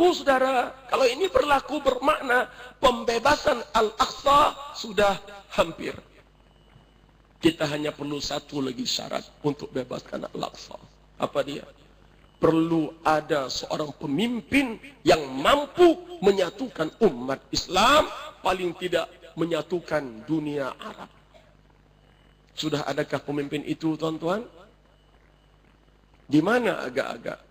berlaku, saudara. Kalau ini berlaku bermakna pembebasan Al-Aqsa sudah hampir. Kita hanya perlu satu lagi syarat untuk bebaskan Al-Aqsa. Apa dia? Perlu ada seorang pemimpin yang mampu menyatukan umat Islam, paling tidak menyatukan dunia Arab. Sudah adakah pemimpin itu, tuan-tuan? Di mana agak-agak?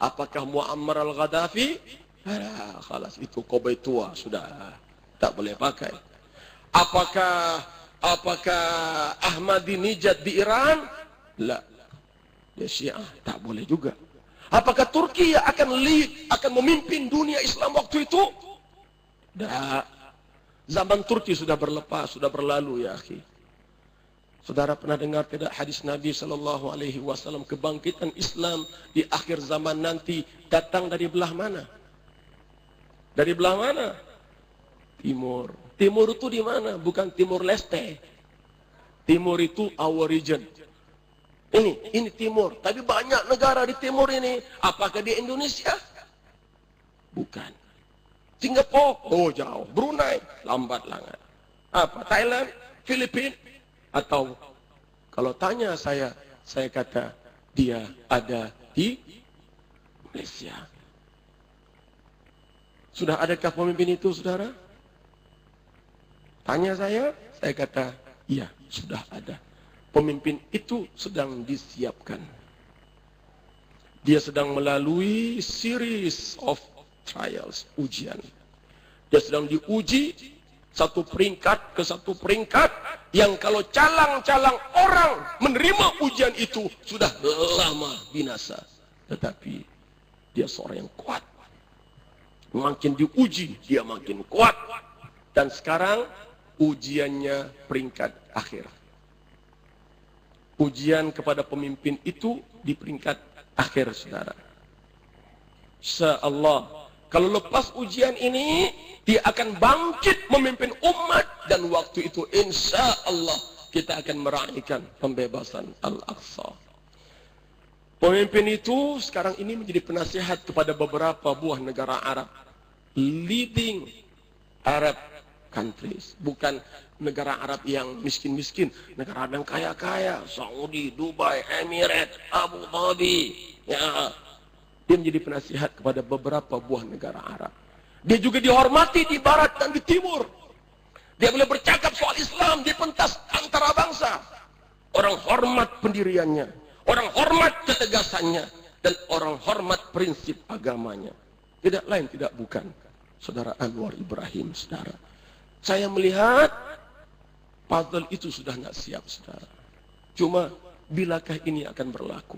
Apakah Muammar al-Gaddafi? Ah, khalas itu kobai tua sudah tak boleh pakai. Apakah apakah Ahmadinejad di Iran? La. Dia Syiah tak boleh juga. Apakah Turki akan lead, akan memimpin dunia Islam waktu itu? Tidak. Zaman Turki sudah berlepas, sudah berlalu ya akhi. Saudara pernah dengar tidak hadis Nabi Shallallahu Alaihi Wasallam kebangkitan Islam di akhir zaman nanti datang dari belah mana? Dari belah mana? Timur. Timur itu di mana? Bukan Timur Leste. Timur itu our region. Ini, ini timur. Tapi banyak negara di timur ini. Apakah di Indonesia? Bukan. Singapura? Oh jauh. Brunei? Lambat langat. Apa? Thailand? Filipina? Atau kalau tanya saya, saya kata dia ada di Malaysia. Sudah adakah pemimpin itu, saudara? Tanya saya, saya kata, iya, sudah ada. Pemimpin itu sedang disiapkan. Dia sedang melalui series of trials, ujian. Dia sedang diuji satu peringkat ke satu peringkat yang kalau calang-calang orang menerima ujian itu sudah lama binasa. Tetapi dia seorang yang kuat. Makin diuji, dia makin kuat. Dan sekarang ujiannya peringkat akhir. Ujian kepada pemimpin itu di peringkat akhir, saudara. Seallah. Kalau lepas ujian ini, dia akan bangkit memimpin umat dan waktu itu insya Allah kita akan meraihkan pembebasan Al-Aqsa. Pemimpin itu sekarang ini menjadi penasihat kepada beberapa buah negara Arab. Leading Arab countries. Bukan negara Arab yang miskin-miskin. Negara Arab yang kaya-kaya. Saudi, Dubai, Emirates, Abu Dhabi. Ya. Dia menjadi penasihat kepada beberapa buah negara Arab. Dia juga dihormati di barat dan di timur. Dia boleh bercakap soal Islam di pentas antara bangsa. Orang hormat pendiriannya. Orang hormat ketegasannya. Dan orang hormat prinsip agamanya. Tidak lain, tidak bukan. Saudara Anwar Ibrahim, saudara. Saya melihat puzzle itu sudah nggak siap, saudara. Cuma, bilakah ini akan berlaku?